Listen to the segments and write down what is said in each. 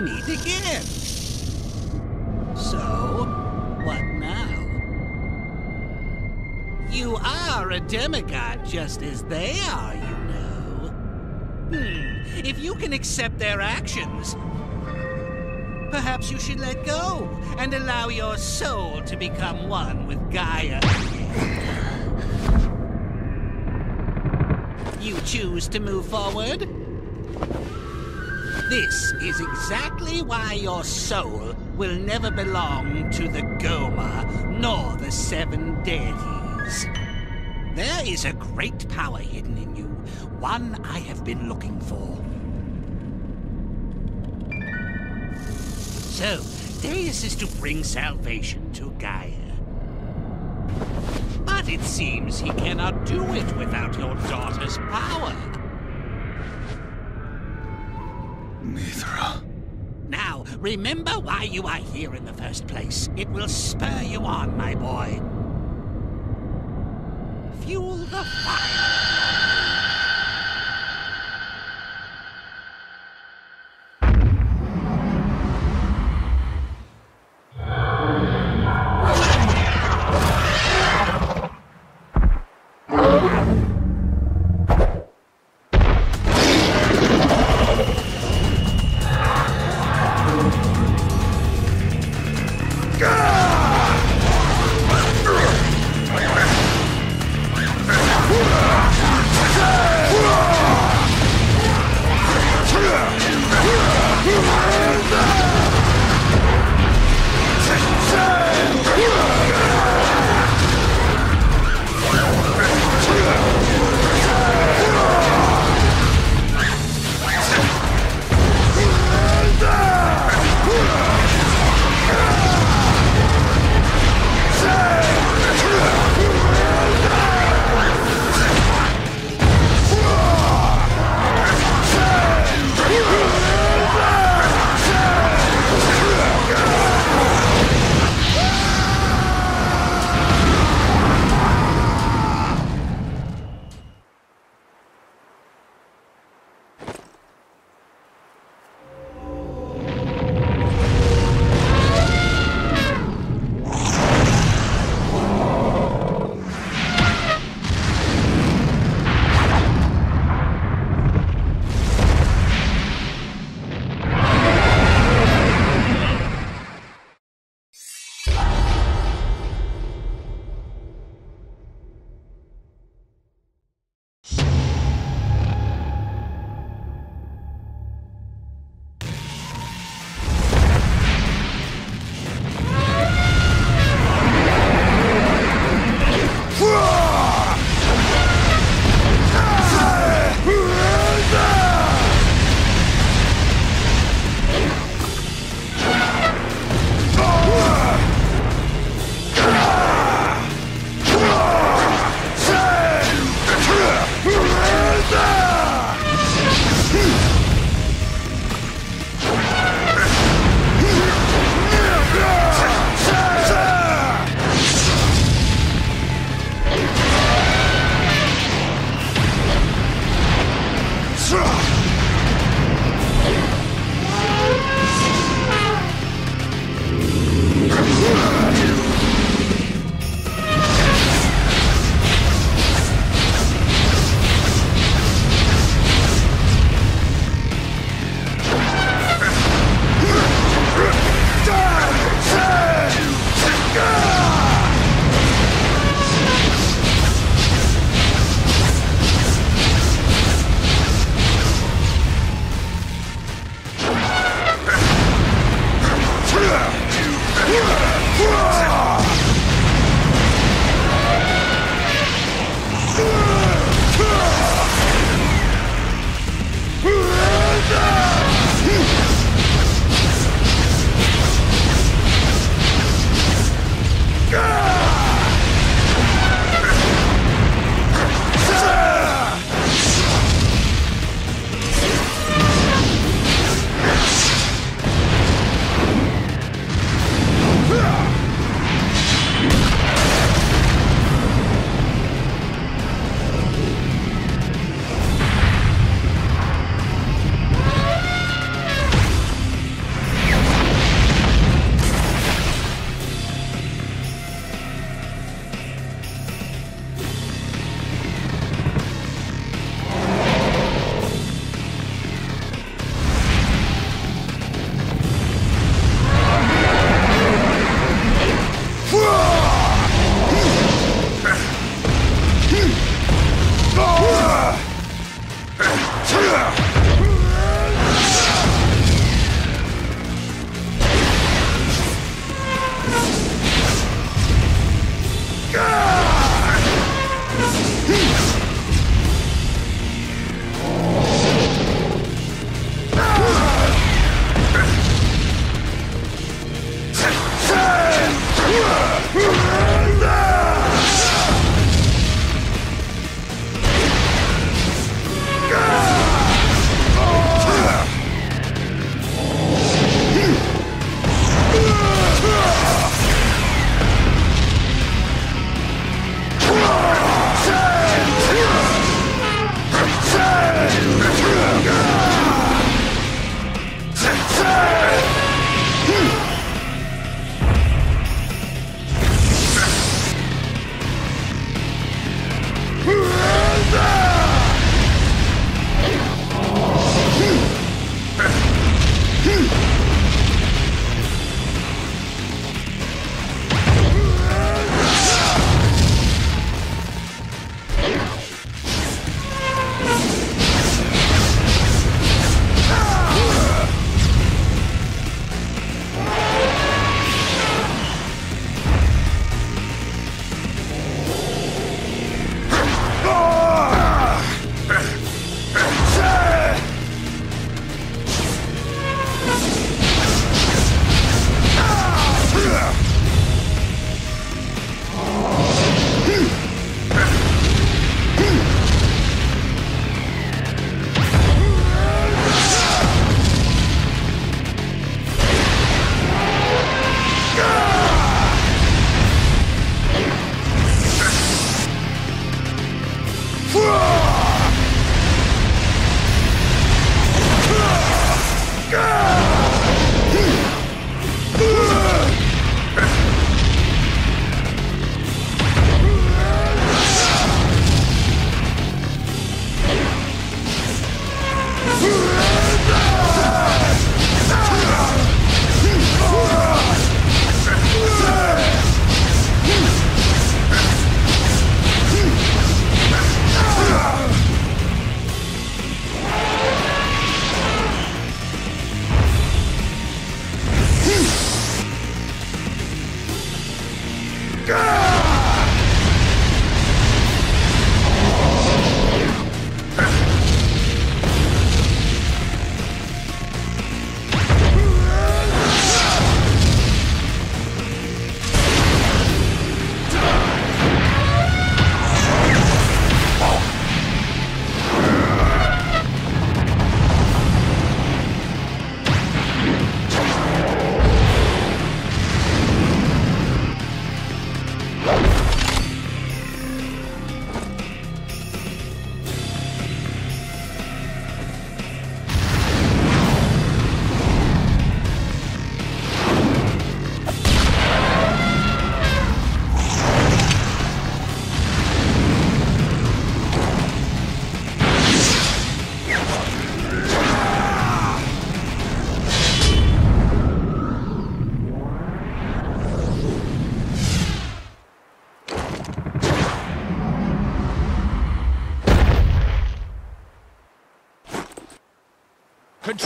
meet again. So, what now? You are a demigod just as they are, you know. Hmm, if you can accept their actions, perhaps you should let go and allow your soul to become one with Gaia. You choose to move forward? This is exactly why your soul will never belong to the Gohma nor the Seven Deities. There is a great power hidden in you, one I have been looking for. So, Deus is to bring salvation to Gaia. But it seems he cannot do it without your daughter's power. Mithra. Now, remember why you are here in the first place. It will spur you on, my boy. Fuel the fire.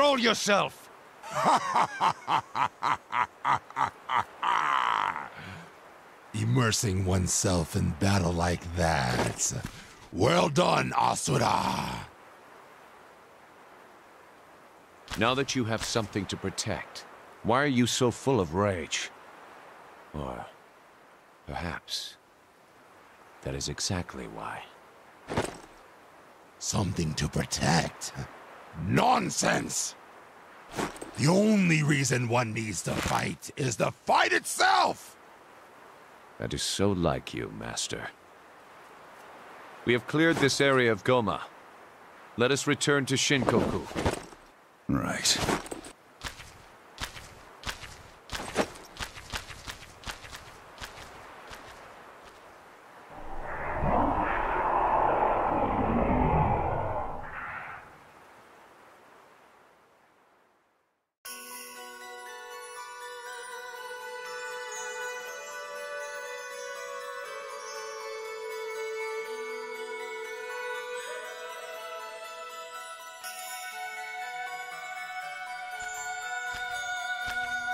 Control yourself! Immersing oneself in battle like that. Well done, Asura! Now that you have something to protect, why are you so full of rage? Or perhaps that is exactly why. Something to protect? Nonsense! The only reason one needs to fight is the fight itself! That is so like you, Master. We have cleared this area of Gohma. Let us return to Shinkoku. Right.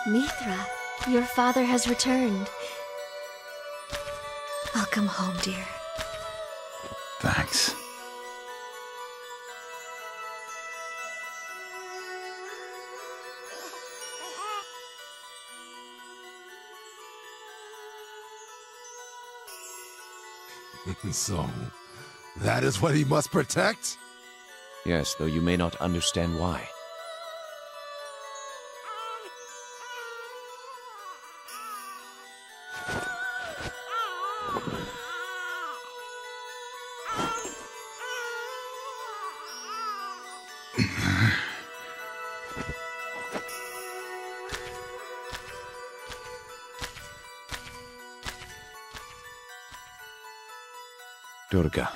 Mithra, your father has returned. Welcome home, dear. Thanks. so, that is what he must protect? Yes, though you may not understand why. Durga.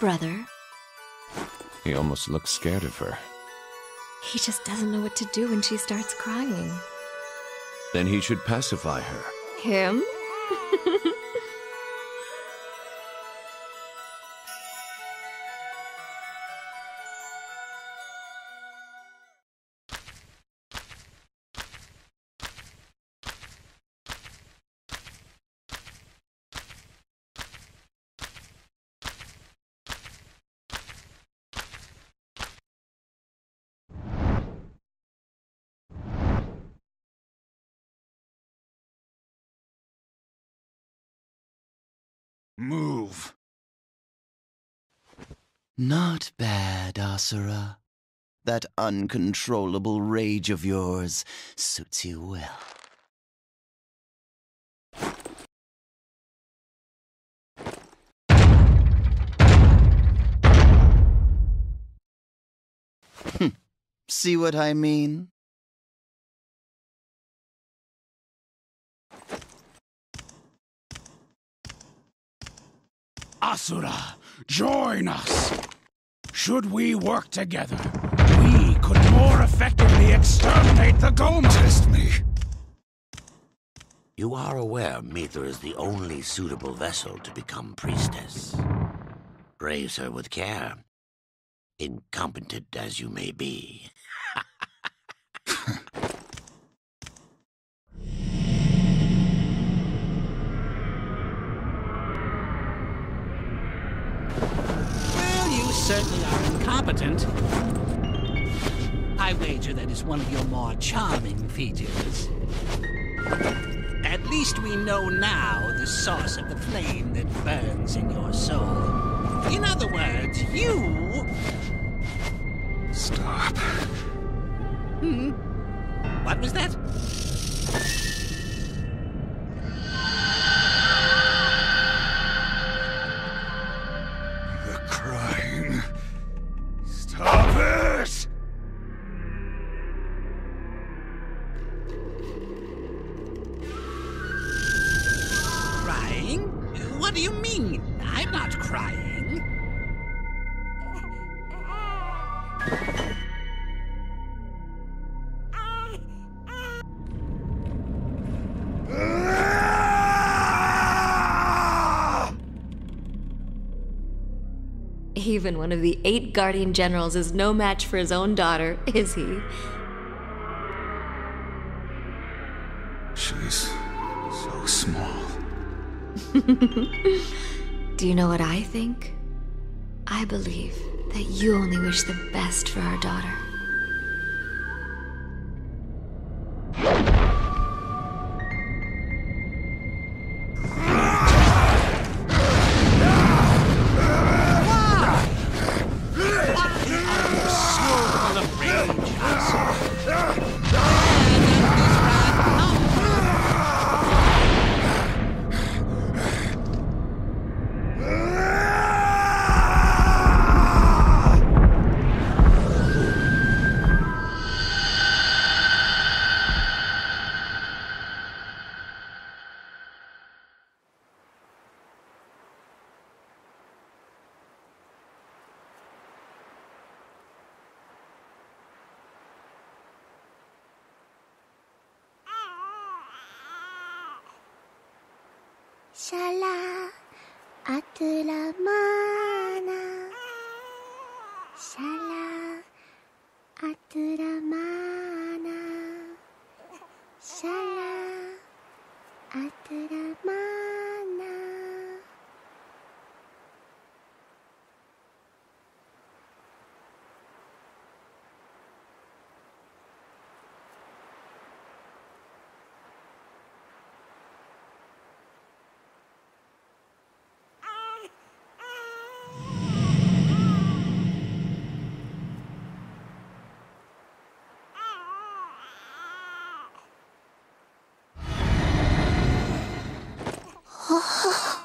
Brother, He almost looks scared of her. he just doesn't know what to do when she starts crying. Then he should pacify her. Him? Move. Not bad, Asura. That uncontrollable rage of yours suits you well. Hm. See what I mean? Asura, join us. Should we work together, we could more effectively exterminate the Gohma. Test me. You are aware Mithra is the only suitable vessel to become priestess. Raise her with care, incompetent as you may be. certainly are incompetent. I wager that is one of your more charming features. At least we know now the source of the flame that burns in your soul. In other words, you. Stop. Hmm? What was that? What do you mean? I'm not crying. Even one of the eight guardian generals is no match for his own daughter, is he? Do you know what I think? I believe that you only wish the best for our daughter. Shala Atramana Shala Atramana 啊哈哈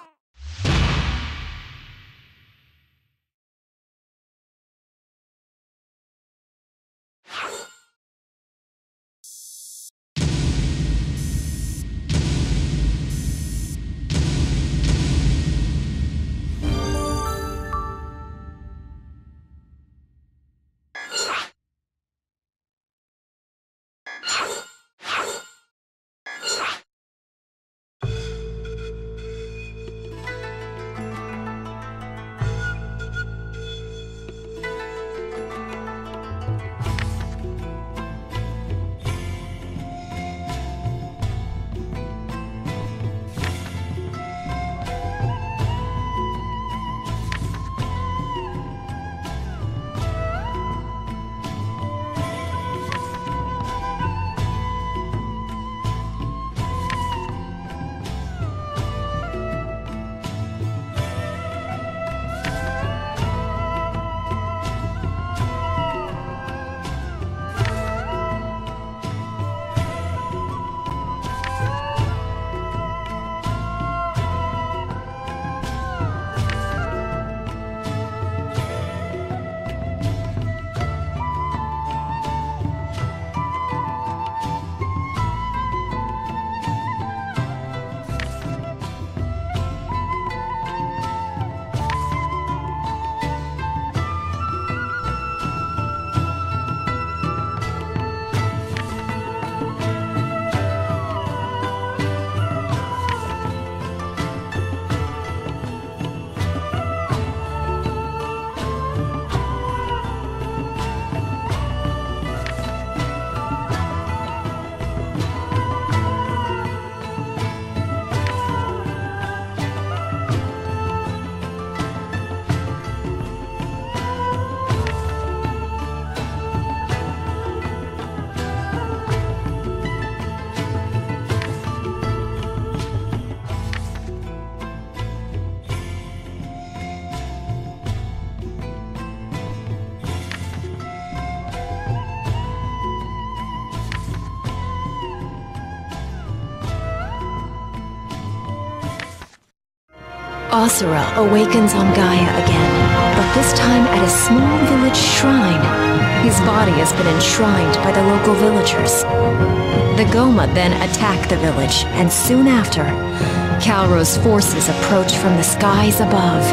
Asura awakens on Gaia again, but this time at a small village shrine. His body has been enshrined by the local villagers. The Gohma then attack the village, and soon after, Kalrow's forces approach from the skies above.